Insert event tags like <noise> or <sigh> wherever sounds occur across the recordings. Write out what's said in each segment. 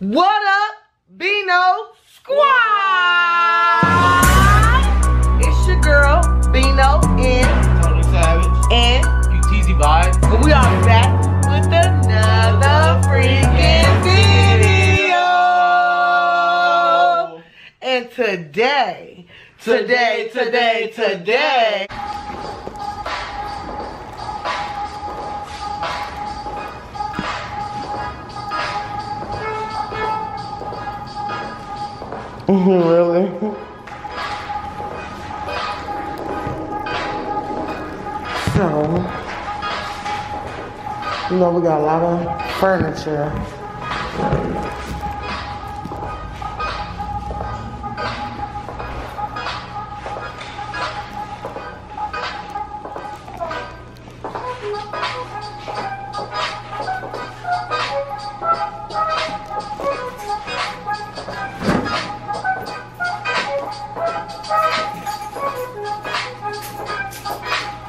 What up, Beno Squad? It's your girl, Beno, and Tony Savage, and UTZ Vibes. we are back with another freaking video. And today, today, today, today. <laughs> really? So, you know, we got a lot of furniture.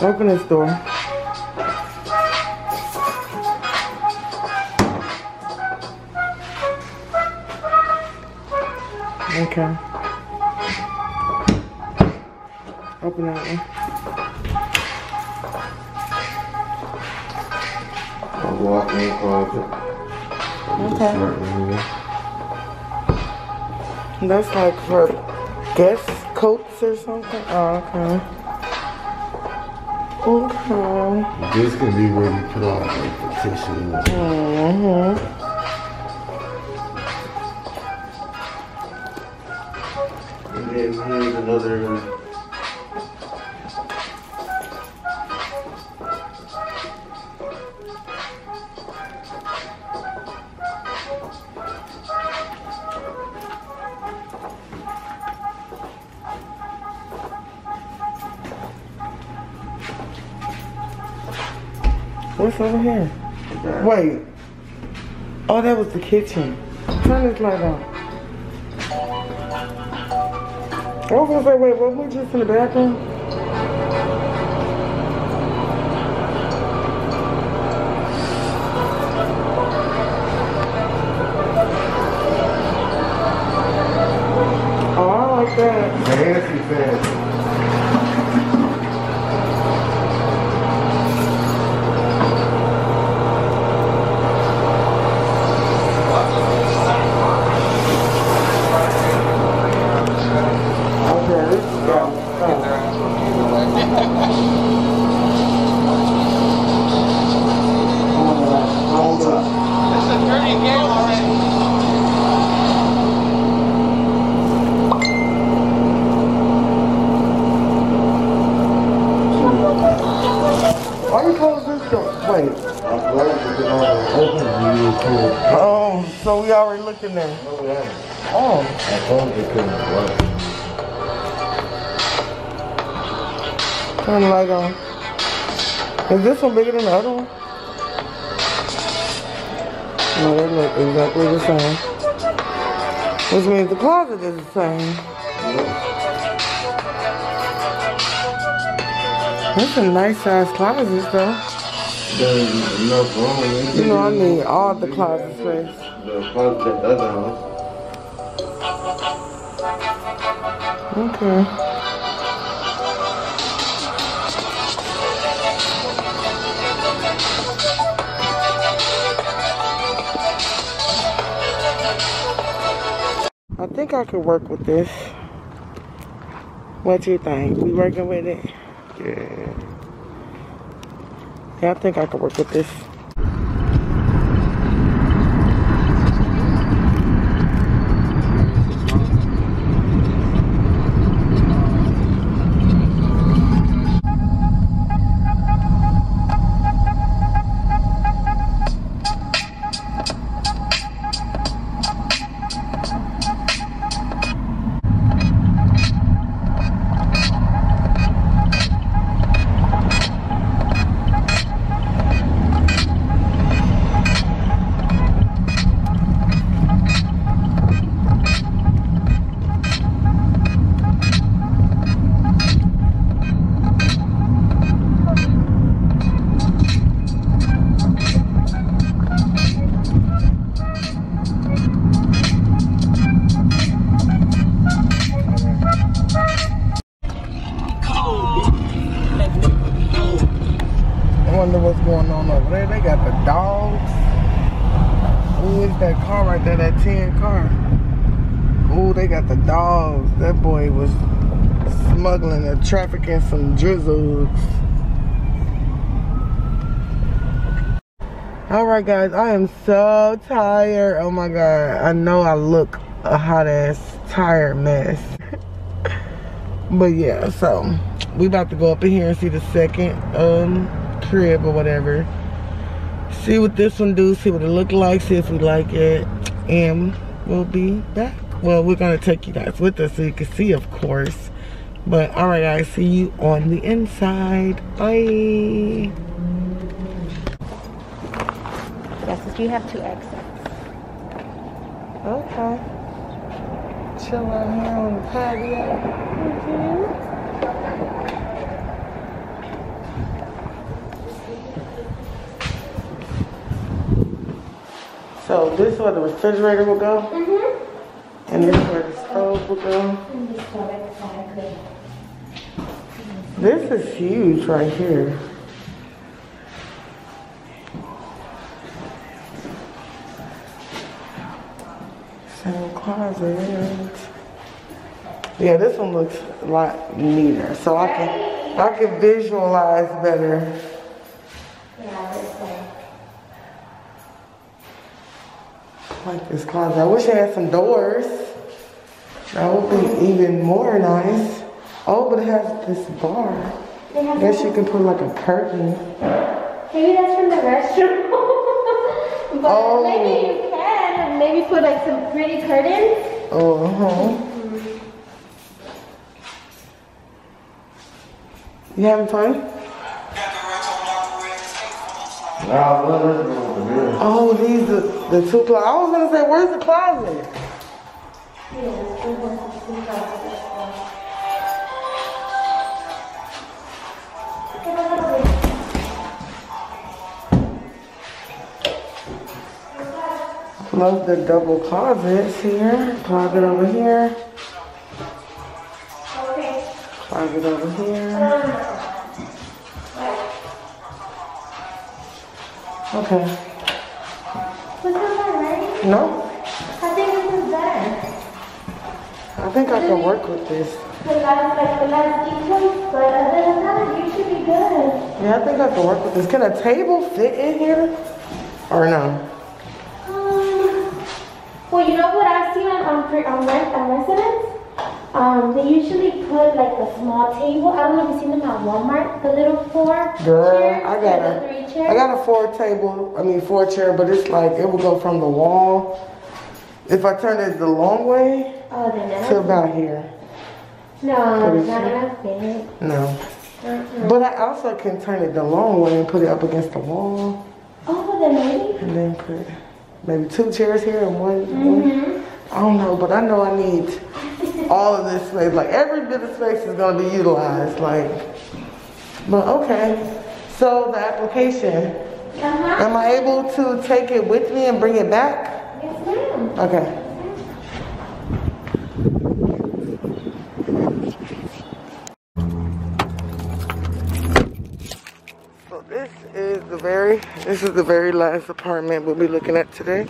Open this door. Okay. Open that one. A walk-in closet. Okay. That's like for guest coats or something. Oh, okay. Okay. This can be where you put all like, the tissue. Mm-hmm. And then here's another. What's over here? Wait. Oh, that was the kitchen. Turn this light on. I was gonna say, wait, was we just in the bathroom? Oh, so we already looking there. Oh, I it couldn't work. turn the light on. Is this one bigger than the other one? No, they look exactly the same. Which means the closet is the same. That's a nice size closet though. There's enough room. You know I need all the closet space. The closet other house. Okay. I think I could work with this. What do you think? We working with it? Yeah. Yeah, I think I could work with this. Got the dogs. That boy was smuggling or trafficking some drizzles. All right, guys, I am so tired. Oh my God, I know I look a hot ass tired mess. <laughs> but yeah, so we about to go up in here and see the second um crib or whatever. See what this one do, see what it look like, see if we like it, and we'll be back. Well, we're gonna take you guys with us so you can see, of course. But all right, guys, see you on the inside. Bye. Yes, you have two exits. Okay. Chill out here on the patio. So this is where the refrigerator will go, Mm-hmm. And this is where the stove will go. This is huge right here. Same closet. Yeah, this one looks a lot neater, so I can I can visualize better. Way. like this closet. I wish it had some doors. That would be even more nice. Oh, but it has this bar. They have Guess you can put like a curtain. Maybe that's from the restroom. <laughs> but Oh. maybe you can. Maybe put like some pretty curtains. Oh, uh-huh. You having fun? Nah, what is it over here? Oh, these are the two closets. I was gonna say, where's the closet? Love the double closets here. Closet over here. Okay. Closet over here. Okay. Was that right? No, I think this is better. I think I can work with this. The last, like the last details, but other than that, you should be good. Yeah, I think I can work with this. Can a table fit in here? Or no? Um, well, you know what I've seen on on, on, rent, on residents? Um, they usually put like a small table. I don't know if you've seen them at Walmart. The little four Girl, chairs. I got a. I got a four table, I mean four chair, but it's like, it will go from the wall. If I turn it the long way, Oh, to about here. No, not enough. No. Uh-uh. But I also can turn it the long way and put it up against the wall. Oh, then maybe. And then put maybe two chairs here and one, one. Mm-hmm. I don't know, but I know I need all of this space. Like every bit of space is gonna be utilized. Like, but okay. So the application, Uh-huh. am I able to take it with me and bring it back? Ma'am. Okay. So this is the very, this is the very last apartment we'll be looking at today.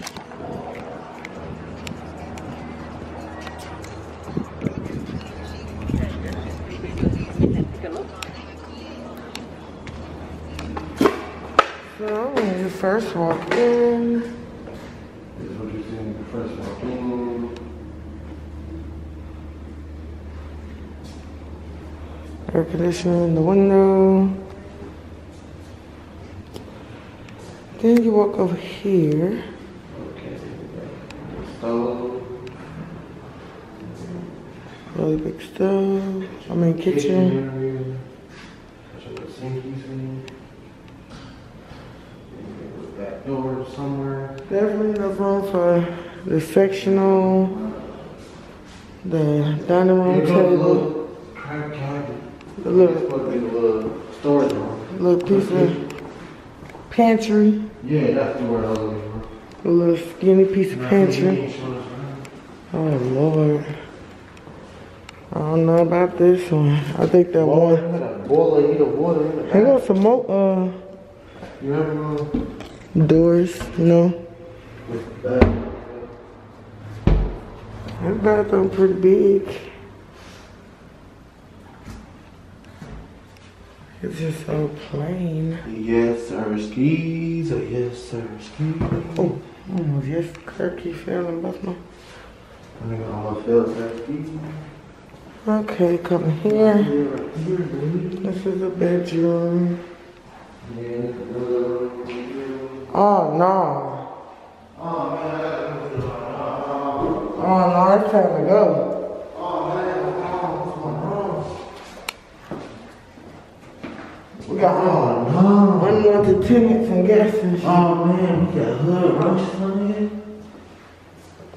So you first walk in, This is what you see in the first one. Air conditioner in the window. Then you walk over here. Okay. Stove, Really big stove. I mean kitchen. kitchen area. That's what the sink you see. Back door somewhere. Definitely enough room for the sectional, the dining room table, little crack cabinet. the It's little supposed to be a little storage room. little piece of pantry, Yeah, that's the word I was looking for. a little skinny piece of pantry. That's what you Oh Lord. I don't know about this one. I think that Boiler, one. you got a boiler, water They got some more uh You remember doors, you know. that? Bathroom pretty big. It's just so plain. Yes, sir, skis. Oh, yes, sir, skis. Oh, oh yes, Kirky feeling bust my. I nigga almost felt that skis. Okay, come here. Here, right here. This is a bedroom. Oh no. Oh, man, I gotta go to the Oh no, it's time to go. Oh, man, what's going on? We got Oh, no. unwanted tenants and guests and shit. Oh, man, we got hood roaches on here.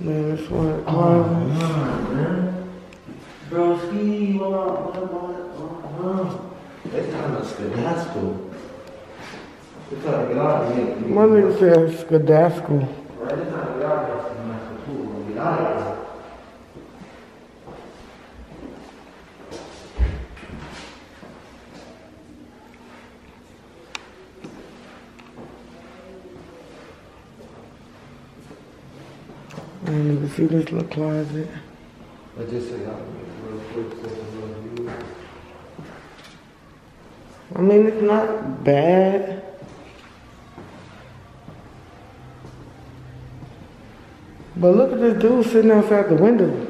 Man, this one Oh, no, man. Bro, ski, what up, what up, what up, what? It's kind of skedaskal. It's time to get out of here. My nigga says Skadaskal. Right, it's time to get out of here. so nice and cool. We'll Get out of here. I didn't even see this little closet. I just say out real quick, so it's real view. I mean, it's not bad. But look at this dude sitting outside the window.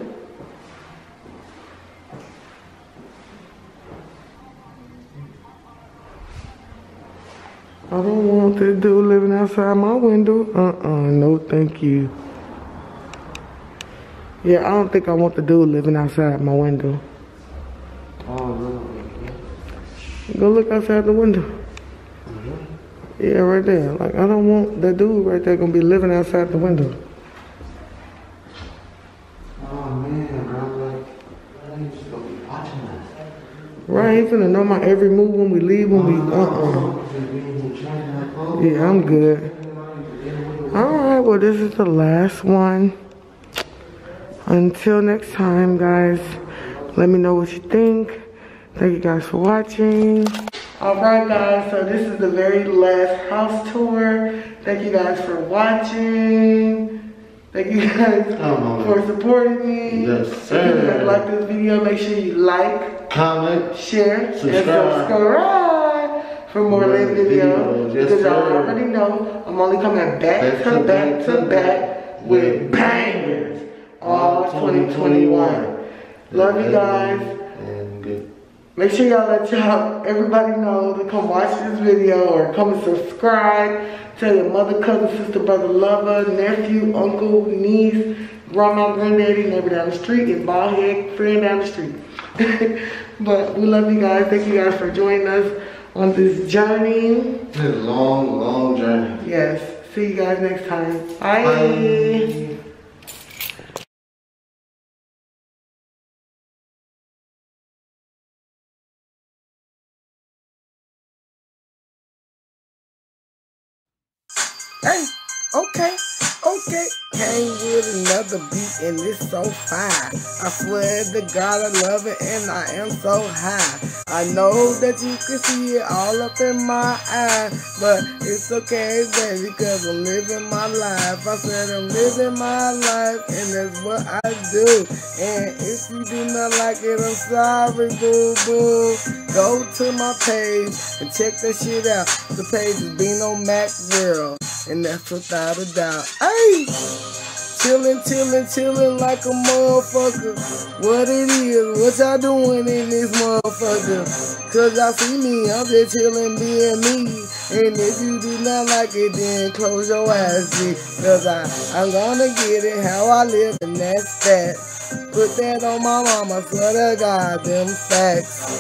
I don't want this dude living outside my window. Uh-uh, no thank you. Yeah, I don't think I want the dude living outside my window. Oh, no. Go look outside the window. Yeah, right there. Like I don't want that dude right there gonna be living outside the window. Oh, man, bro. Like, I just gonna be watching us. Right, he finna know my every move when we leave when we uh uh Yeah, I'm good. Alright, well this is the last one. Until next time guys, let me know what you think. Thank you guys for watching. Alright guys, so this is the very last house tour. Thank you guys for watching. Thank you guys for supporting me. Yes, If you guys like this video, make sure you like, Comment. share, and Subscribe. subscribe for more More lit videos. videos, yes, because y'all already know I'm only coming back Back to to back back to to back with bangers all 2021. Love you guys. And good. Make sure y'all let y'all everybody know to come watch this video or come and subscribe. Tell your mother, cousin, sister, brother, lover, nephew, uncle, niece, grandma, granddaddy, neighbor down the street, and bald head friend down the street. <laughs> but we love you guys. Thank you guys for joining us on this journey. It's a long, long journey. Yes. See you guys next time. Bye. Bye. Hey, okay, okay. Came with another beat and it's so fine. I swear to God I love it and I am so high. I know that you can see it all up in my eyes, but it's okay, baby, cause I'm living my life. I said I'm living my life and that's what I do. And if you do not like it, I'm sorry, boo boo. Go to my page and check that shit out. The page is Beno Mack World. And that's without a doubt. Hey! Chillin', chillin', chillin' like a motherfucker. What it is, what y'all doing in this motherfucker? Cause y'all see me, I'm just chillin' being me. And if you do not like it, then close your eyes, G. Cause I, I'm gonna get it how I live, and that's that. Put that on my mama, swear to God, them facts.